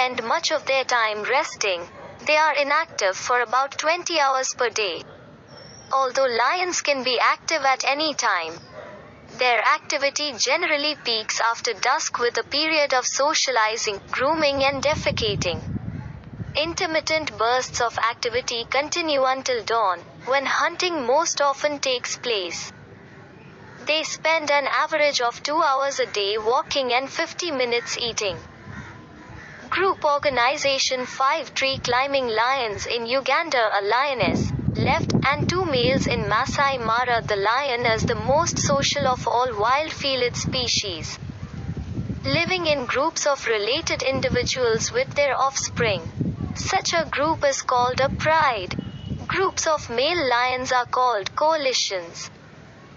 spend much of their time resting. They are inactive for about 20 hours per day. Although lions can be active at any time, their activity generally peaks after dusk with a period of socializing, grooming, and defecating. Intermittent bursts of activity continue until dawn, when hunting most often takes place. They spend an average of 2 hours a day walking and 50 minutes eating. Group Organization 5 Tree Climbing Lions in Uganda A lioness, left, and two males in Masai Mara The lion is the most social of all wild felid species. Living in groups of related individuals with their offspring. Such a group is called a pride. Groups of male lions are called coalitions.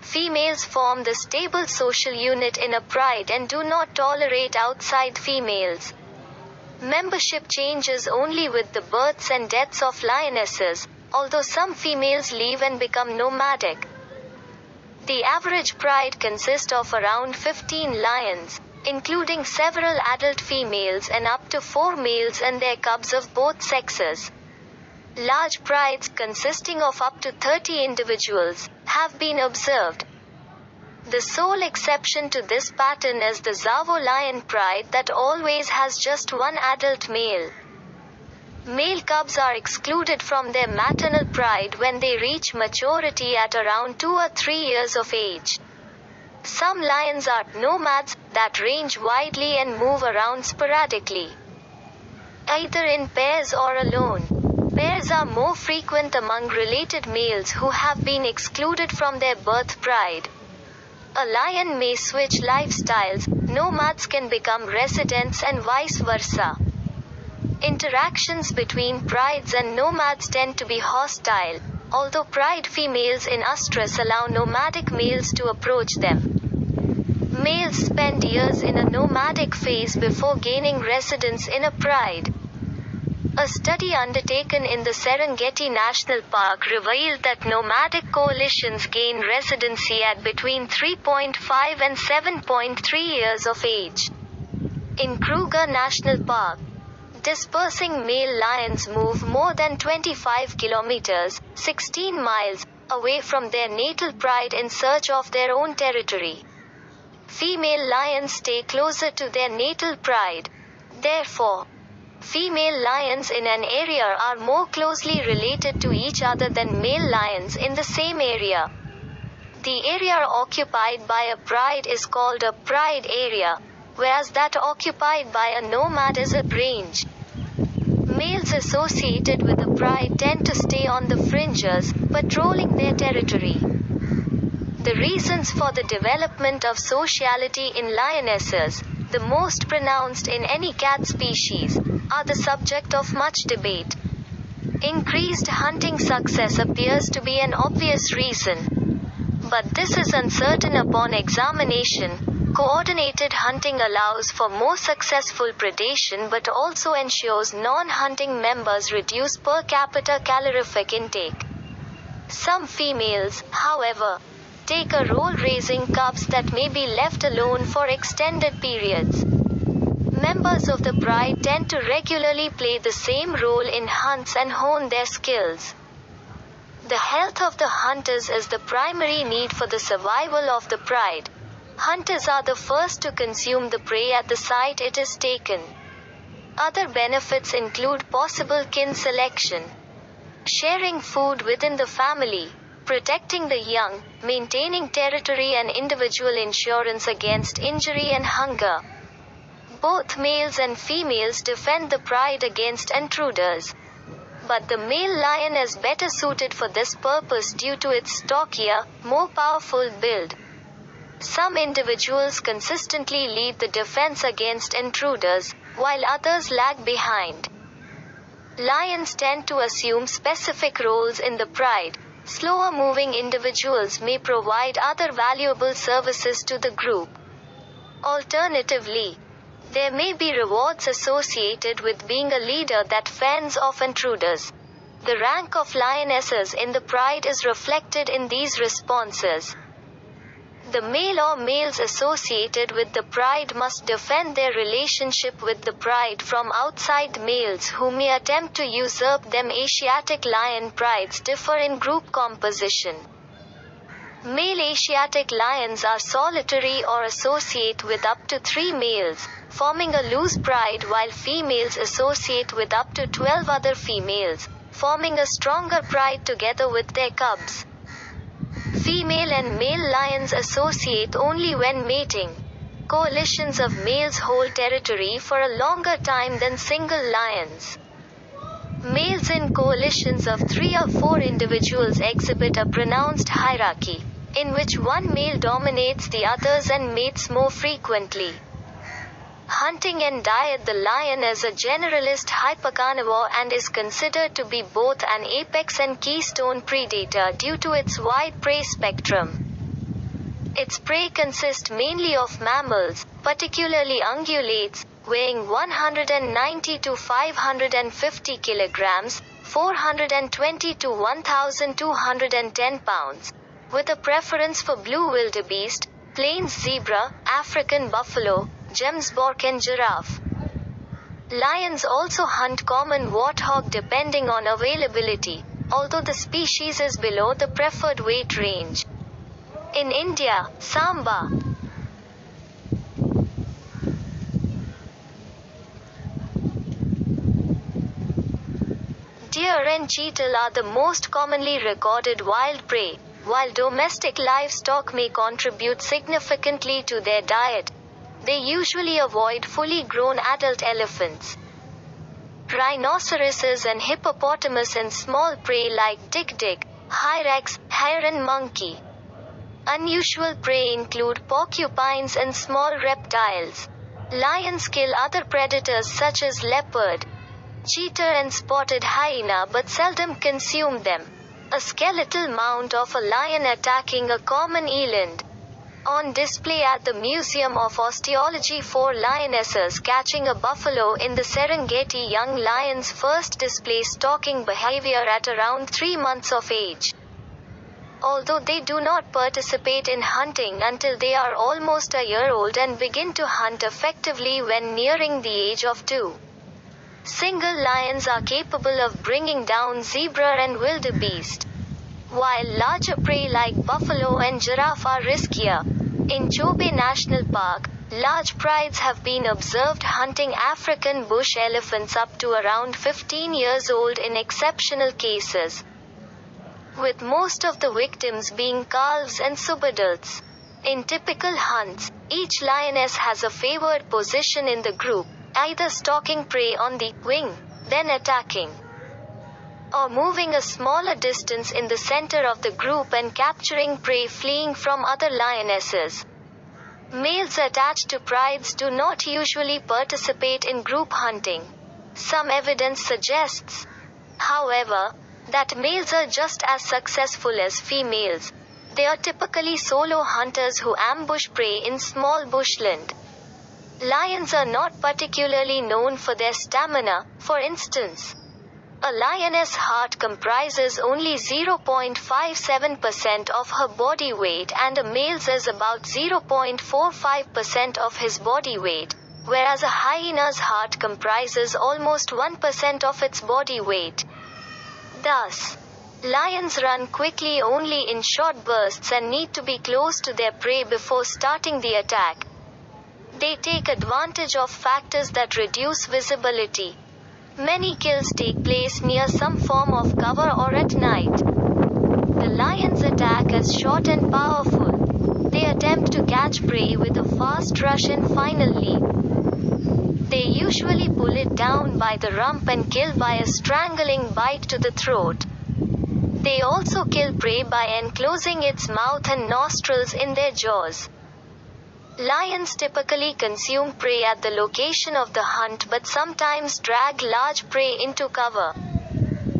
Females form the stable social unit in a pride and do not tolerate outside females. Membership changes only with the births and deaths of lionesses, although some females leave and become nomadic. The average pride consists of around 15 lions, including several adult females and up to 4 males and their cubs of both sexes. Large prides, consisting of up to 30 individuals, have been observed. The sole exception to this pattern is the Tsavo lion pride that always has just one adult male. Male cubs are excluded from their maternal pride when they reach maturity at around 2 or 3 years of age. Some lions are nomads that range widely and move around sporadically, either in pairs or alone. Pairs are more frequent among related males who have been excluded from their birth pride. A lion may switch lifestyles, nomads can become residents and vice versa. Interactions between prides and nomads tend to be hostile, although pride females in oestrus allow nomadic males to approach them. Males spend years in a nomadic phase before gaining residence in a pride. A study undertaken in the Serengeti National Park revealed that nomadic coalitions gain residency at between 3.5 and 7.3 years of age. In Kruger National Park, dispersing male lions move more than 25 kilometers, 16 miles, away from their natal pride in search of their own territory. Female lions stay closer to their natal pride. Therefore, Female lions in an area are more closely related to each other than male lions in the same area. The area occupied by a pride is called a pride area, whereas that occupied by a nomad is a range. Males associated with a pride tend to stay on the fringes, patrolling their territory. The reasons for the development of sociality in lionesses, the most pronounced in any cat species, are the subject of much debate. Increased hunting success appears to be an obvious reason. But this is uncertain upon examination. Coordinated hunting allows for more successful predation but also ensures non hunting members reduce per capita calorific intake. Some females, however, take a role raising cubs that may be left alone for extended periods. Members of the pride tend to regularly play the same role in hunts and hone their skills. The health of the hunters is the primary need for the survival of the pride. Hunters are the first to consume the prey at the site it is taken. Other benefits include possible kin selection, sharing food within the family, protecting the young, maintaining territory and individual insurance against injury and hunger. Both males and females defend the pride against intruders. But the male lion is better suited for this purpose due to its stockier, more powerful build. Some individuals consistently lead the defense against intruders, while others lag behind. Lions tend to assume specific roles in the pride. Slower moving individuals may provide other valuable services to the group. Alternatively, there may be rewards associated with being a leader that fends off intruders. The rank of lionesses in the pride is reflected in these responses. The male or males associated with the pride must defend their relationship with the pride from outside males who may attempt to usurp them. Asiatic lion prides differ in group composition. Male Asiatic lions are solitary or associate with up to three males, forming a loose pride while females associate with up to 12 other females, forming a stronger pride together with their cubs. Female and male lions associate only when mating. Coalitions of males hold territory for a longer time than single lions. Males in coalitions of three or four individuals exhibit a pronounced hierarchy, in which one male dominates the others and mates more frequently. Hunting and diet The lion is a generalist hypercarnivore and is considered to be both an apex and keystone predator due to its wide prey spectrum. Its prey consist mainly of mammals, particularly ungulates, weighing 190 to 550 kilograms, 420 to 1210 pounds, with a preference for blue wildebeest, plains zebra, African buffalo, gemsbok and giraffe. Lions also hunt common warthog depending on availability, although the species is below the preferred weight range. In India, Sambar. Deer and chital are the most commonly recorded wild prey, while domestic livestock may contribute significantly to their diet, they usually avoid fully grown adult elephants. Rhinoceroses and hippopotamus and small prey like dik-dik, hyrax, heron monkey. Unusual prey include porcupines and small reptiles. Lions kill other predators such as leopard, cheetah and spotted hyena but seldom consume them. A skeletal mount of a lion attacking a common eland. On display at the Museum of Osteology four lionesses catching a buffalo in the Serengeti young lions first display stalking behavior at around 3 months of age. Although they do not participate in hunting until they are almost a year old and begin to hunt effectively when nearing the age of 2. Single lions are capable of bringing down zebra and wildebeest. While larger prey like buffalo and giraffe are riskier. In Chobe National Park, large prides have been observed hunting African bush elephants up to around 15 years old in exceptional cases. With most of the victims being calves and subadults. In typical hunts, each lioness has a favored position in the group, either stalking prey on the wing, then attacking or moving a smaller distance in the center of the group and capturing prey fleeing from other lionesses. Males attached to prides do not usually participate in group hunting. Some evidence suggests, however, that males are just as successful as females. They are typically solo hunters who ambush prey in small bushland. Lions are not particularly known for their stamina, for instance. A lioness heart comprises only 0.57% of her body weight and a male's is about 0.45% of his body weight, whereas a hyena's heart comprises almost 1% of its body weight. Thus, lions run quickly only in short bursts and need to be close to their prey before starting the attack. They take advantage of factors that reduce visibility Many kills take place near some form of cover or at night. The lion's attack is short and powerful. They attempt to catch prey with a fast rush and finally. They usually pull it down by the rump and kill by a strangling bite to the throat. They also kill prey by enclosing its mouth and nostrils in their jaws. Lions typically consume prey at the location of the hunt but sometimes drag large prey into cover.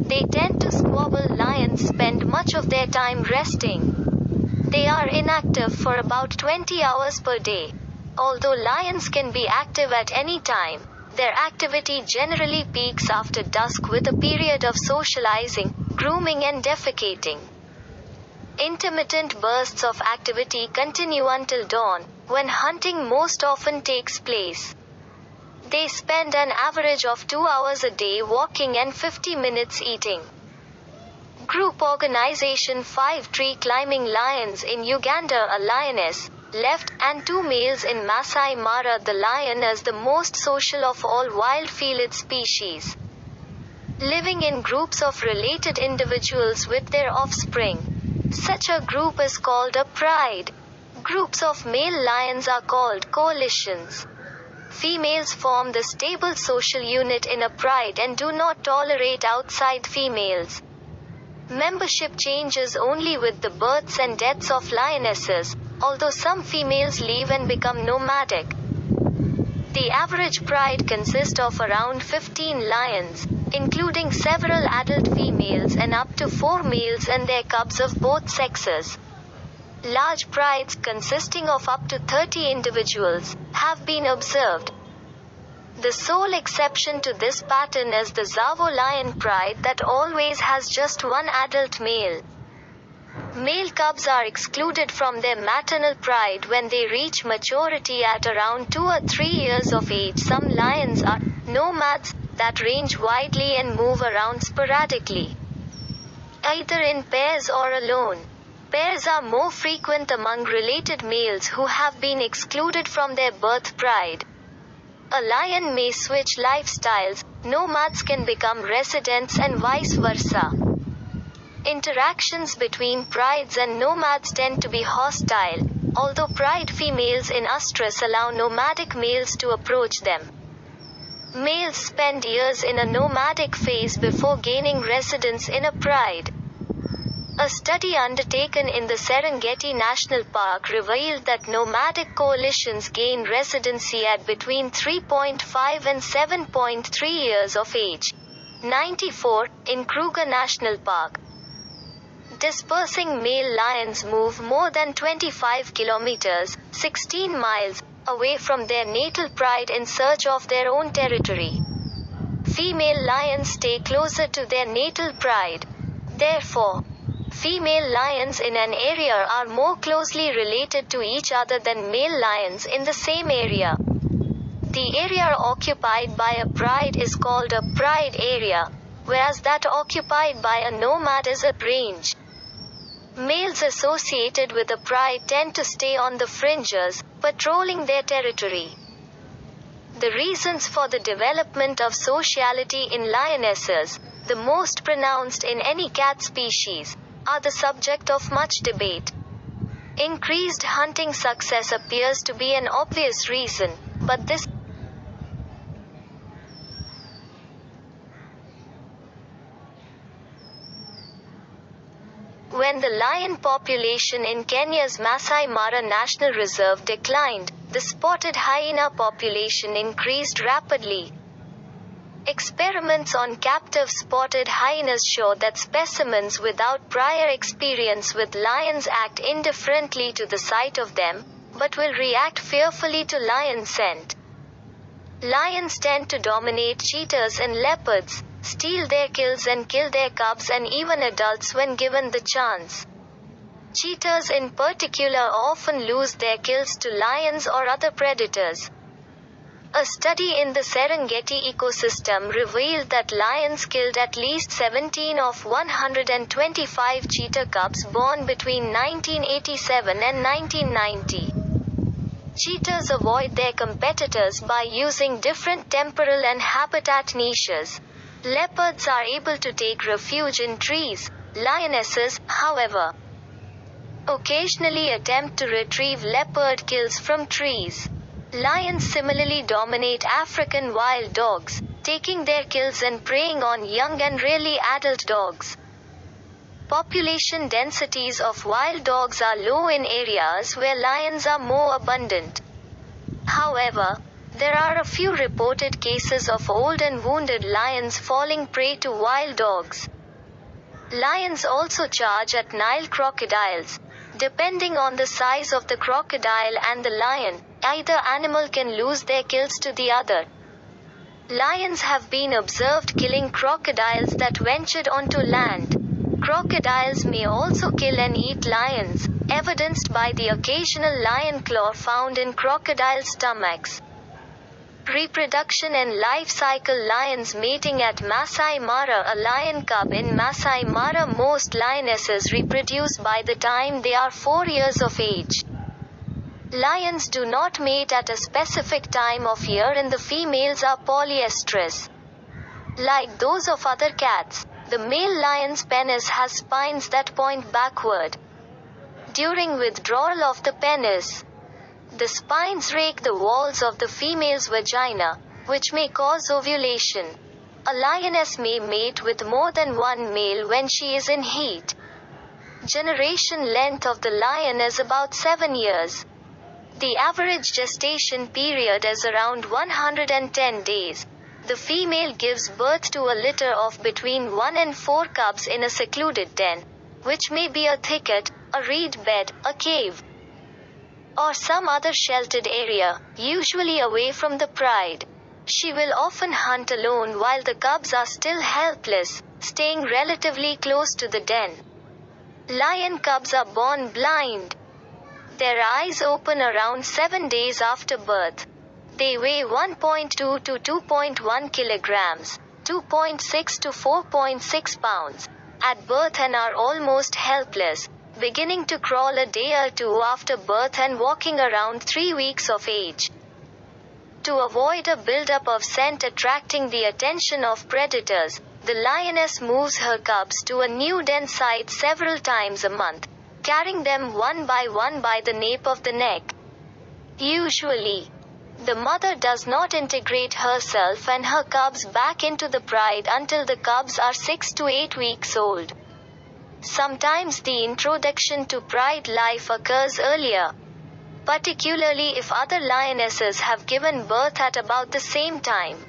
They tend to squabble. Lions spend much of their time resting. They are inactive for about 20 hours per day. Although lions can be active at any time, their activity generally peaks after dusk with a period of socializing, grooming and defecating. Intermittent bursts of activity continue until dawn, when hunting most often takes place. They spend an average of 2 hours a day walking and 50 minutes eating. Group Organization 5 Tree Climbing Lions in Uganda A lioness, left, and two males in Masai Mara The lion is the most social of all wild felid species. Living in groups of related individuals with their offspring. Such a group is called a pride. Groups of male lions are called coalitions. Females form the stable social unit in a pride and do not tolerate outside females. Membership changes only with the births and deaths of lionesses, although some females leave and become nomadic. The average pride consists of around 15 lions, including several adult females and up to 4 males and their cubs of both sexes. Large prides, consisting of up to 30 individuals, have been observed. The sole exception to this pattern is the Tsavo lion pride that always has just one adult male. Male cubs are excluded from their maternal pride when they reach maturity at around 2 or 3 years of age. Some lions are nomads that range widely and move around sporadically, either in pairs or alone. Pairs are more frequent among related males who have been excluded from their birth pride. A lion may switch lifestyles, nomads can become residents and vice versa. Interactions between prides and nomads tend to be hostile, although pride females in oestrus allow nomadic males to approach them. Males spend years in a nomadic phase before gaining residence in a pride. A study undertaken in the Serengeti National Park revealed that nomadic coalitions gain residency at between 3.5 and 7.3 years of age. 94, in Kruger National Park. Dispersing male lions move more than 25 kilometers, 16 miles, away from their natal pride in search of their own territory. Female lions stay closer to their natal pride. Therefore, Female lions in an area are more closely related to each other than male lions in the same area. The area occupied by a pride is called a pride area, whereas that occupied by a nomad is a range. Males associated with a pride tend to stay on the fringes, patrolling their territory. The reasons for the development of sociality in lionesses, the most pronounced in any cat species, are the subject of much debate. Increased hunting success appears to be an obvious reason, but this When the lion population in Kenya's Masai Mara National Reserve declined, the spotted hyena population increased rapidly, Experiments on captive spotted hyenas show that specimens without prior experience with lions act indifferently to the sight of them, but will react fearfully to lion scent. Lions tend to dominate cheetahs and leopards, steal their kills and kill their cubs and even adults when given the chance. Cheetahs in particular often lose their kills to lions or other predators. A study in the Serengeti ecosystem revealed that lions killed at least 17 of 125 cheetah cubs born between 1987 and 1990. Cheetahs avoid their competitors by using different temporal and habitat niches. Leopards are able to take refuge in trees. Lionesses, however, occasionally attempt to retrieve leopard kills from trees. Lions similarly dominate African wild dogs, taking their kills and preying on young and rarely adult dogs. Population densities of wild dogs are low in areas where lions are more abundant. However, there are a few reported cases of old and wounded lions falling prey to wild dogs. Lions also charge at Nile crocodiles. Depending on the size of the crocodile and the lion, either animal can lose their kills to the other. Lions have been observed killing crocodiles that ventured onto land. Crocodiles may also kill and eat lions, evidenced by the occasional lion claw found in crocodile stomachs. Reproduction and life cycle Lions mating at Masai Mara A lion cub in Masai Mara Most lionesses reproduce by the time they are 4 years of age. Lions do not mate at a specific time of year and the females are polyestrous. Like those of other cats, the male lion's penis has spines that point backward. During withdrawal of the penis, the spines rake the walls of the female's vagina, which may cause ovulation. A lioness may mate with more than one male when she is in heat. Generation length of the lion is about 7 years. The average gestation period is around 110 days. The female gives birth to a litter of between 1 and 4 cubs in a secluded den, which may be a thicket, a reed bed, a cave, or some other sheltered area, usually away from the pride. She will often hunt alone while the cubs are still helpless, staying relatively close to the den. Lion cubs are born blind. Their eyes open around 7 days after birth. They weigh 1.2 to 2.1 kilograms, 2.6 to 4.6 pounds, at birth and are almost helpless, beginning to crawl a day or two after birth and walking around 3 weeks of age. To avoid a buildup of scent attracting the attention of predators, the lioness moves her cubs to a new den site several times a month, carrying them one by one by the nape of the neck. Usually, the mother does not integrate herself and her cubs back into the pride until the cubs are 6 to 8 weeks old. Sometimes the introduction to pride life occurs earlier, particularly if other lionesses have given birth at about the same time.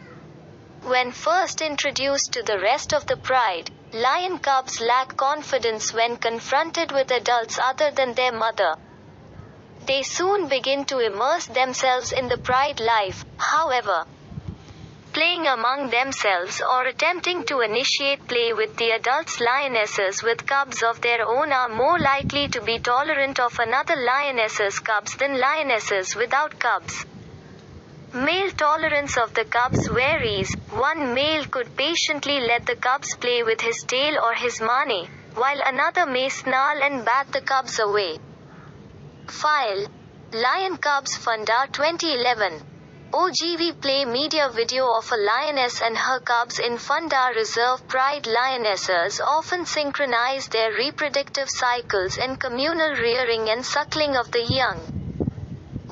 When first introduced to the rest of the pride, lion cubs lack confidence when confronted with adults other than their mother. They soon begin to immerse themselves in the pride life, however playing among themselves or attempting to initiate play with the adults lionesses with cubs of their own are more likely to be tolerant of another lioness's cubs than lionesses without cubs. Male tolerance of the cubs varies. One male could patiently let the cubs play with his tail or his mane, while another may snarl and bat the cubs away. File Lion Cubs Phinda 2011 OGV play media video of a lioness and her cubs in Phinda Reserve Pride lionesses often synchronize their reproductive cycles in communal rearing and suckling of the young,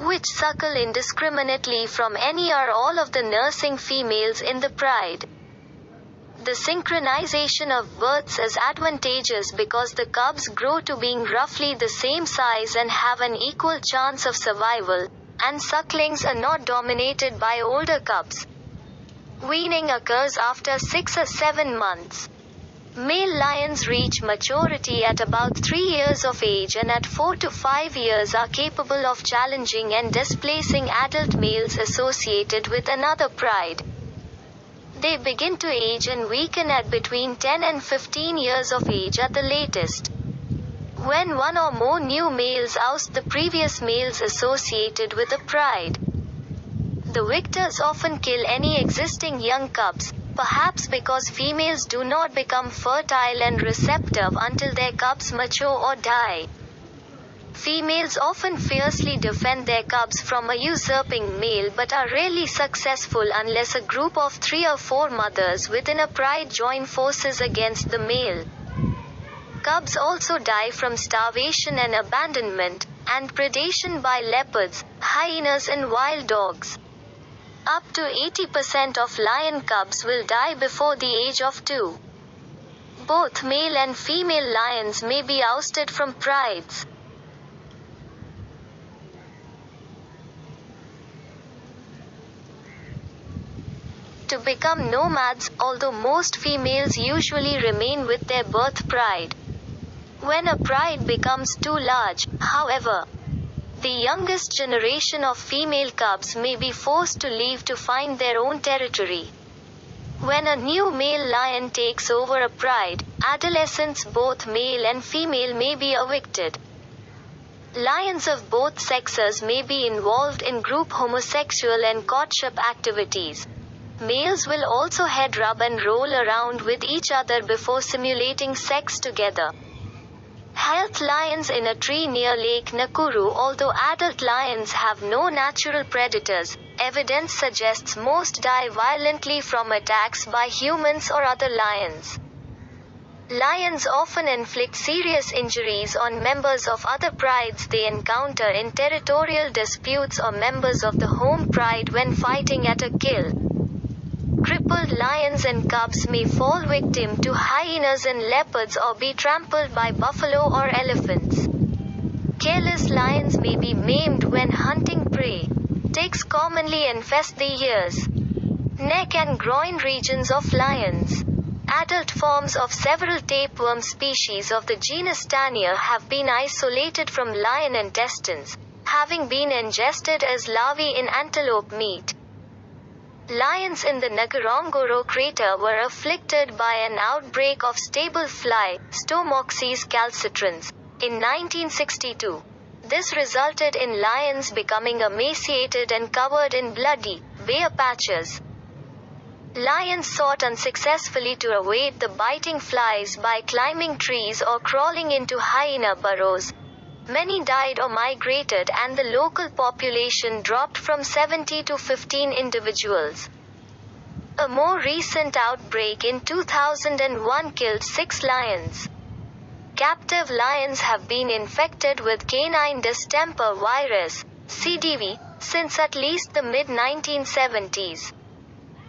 which suckle indiscriminately from any or all of the nursing females in the pride. The synchronization of births is advantageous because the cubs grow to being roughly the same size and have an equal chance of survival, and sucklings are not dominated by older cubs. Weaning occurs after 6 or 7 months. Male lions reach maturity at about 3 years of age and at 4 to 5 years are capable of challenging and displacing adult males associated with another pride. They begin to age and weaken at between 10 and 15 years of age at the latest. When one or more new males oust the previous males associated with a pride, the victors often kill any existing young cubs, perhaps because females do not become fertile and receptive until their cubs mature or die. Females often fiercely defend their cubs from a usurping male but are rarely successful unless a group of three or four mothers within a pride join forces against the male. Cubs also die from starvation and abandonment, and predation by leopards, hyenas and wild dogs. Up to 80% of lion cubs will die before the age of 2. Both male and female lions may be ousted from prides. To become nomads, although most females usually remain with their birth pride. When a pride becomes too large, however, the youngest generation of female cubs may be forced to leave to find their own territory. When a new male lion takes over a pride, Adolescents, both male and female, may be evicted. Lions of both sexes may be involved in group homosexual and courtship activities. Males will also head rub and roll around with each other before simulating sex together. Health lions in a tree near Lake Nakuru Although adult lions have no natural predators, evidence suggests most die violently from attacks by humans or other lions. Lions often inflict serious injuries on members of other prides they encounter in territorial disputes or members of the home pride when fighting at a kill. Crippled lions and cubs may fall victim to hyenas and leopards or be trampled by buffalo or elephants. Careless lions may be maimed when hunting prey. Ticks commonly infest the ears, neck and groin regions of lions. Adult forms of several tapeworm species of the genus Taenia have been isolated from lion intestines, having been ingested as larvae in antelope meat. Lions in the Ngorongoro crater were afflicted by an outbreak of stable fly, Stomoxys calcitrans, in 1962. This resulted in lions becoming emaciated and covered in bloody, bare patches. Lions sought unsuccessfully to evade the biting flies by climbing trees or crawling into hyena burrows. Many died or migrated and the local population dropped from 70 to 15 individuals. A more recent outbreak in 2001 killed six lions. Captive lions have been infected with canine distemper virus, CDV, since at least the mid 1970s.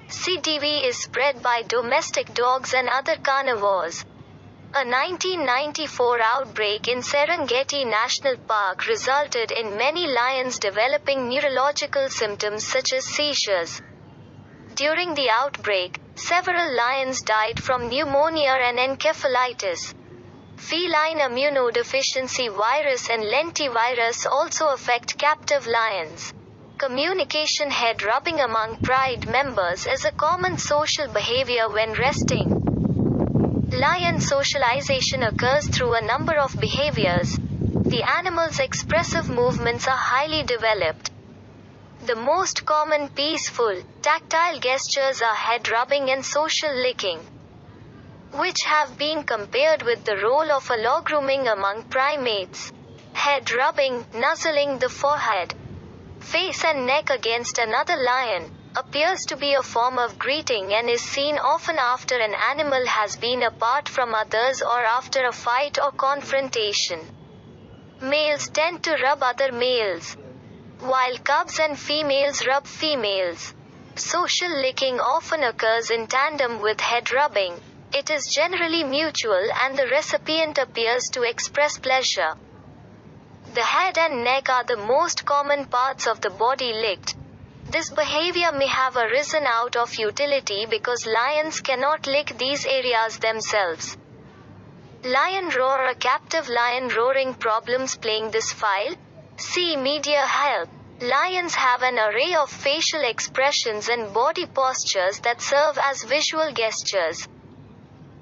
CDV is spread by domestic dogs and other carnivores. A 1994 outbreak in Serengeti National Park resulted in many lions developing neurological symptoms such as seizures. During the outbreak, several lions died from pneumonia and encephalitis. Feline immunodeficiency virus and lentivirus also affect captive lions. Communication head rubbing among pride members is a common social behavior when resting. Lion socialization occurs through a number of behaviors. The animal's expressive movements are highly developed. The most common peaceful, tactile gestures are head rubbing and social licking, which have been compared with the role of allogrooming among primates. Head rubbing, nuzzling the forehead, face and neck against another lion, appears to be a form of greeting and is seen often after an animal has been apart from others or after a fight or confrontation. Males tend to rub other males, while cubs and females rub females. Social licking often occurs in tandem with head rubbing. It is generally mutual and the recipient appears to express pleasure. The head and neck are the most common parts of the body licked. This behavior may have arisen out of utility because lions cannot lick these areas themselves. Lion roar A captive lion roaring problems playing this file? See media help. Lions have an array of facial expressions and body postures that serve as visual gestures.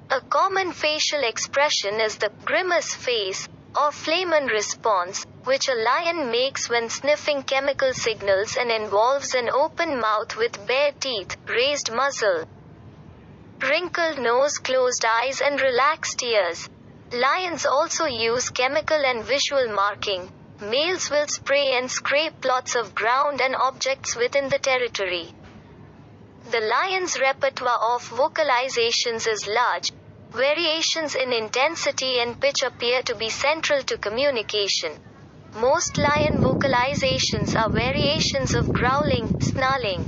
A common facial expression is the grimace face, or flehmen response, which a lion makes when sniffing chemical signals and involves an open mouth with bare teeth, raised muzzle, wrinkled nose, closed eyes, and relaxed ears. Lions also use chemical and visual marking. Males will spray and scrape plots of ground and objects within the territory. The lion's repertoire of vocalizations is large, Variations in intensity and pitch appear to be central to communication. Most lion vocalizations are variations of growling, snarling,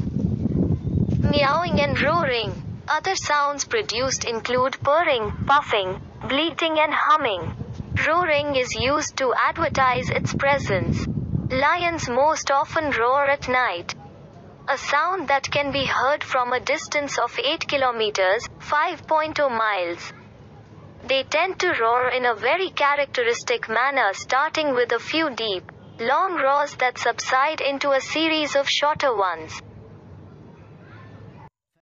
meowing, and roaring. Other sounds produced include purring, puffing, bleating, and humming. Roaring is used to advertise its presence. Lions most often roar at night. A sound that can be heard from a distance of 8 kilometers, 5.0 miles. They tend to roar in a very characteristic manner starting with a few deep, long roars that subside into a series of shorter ones.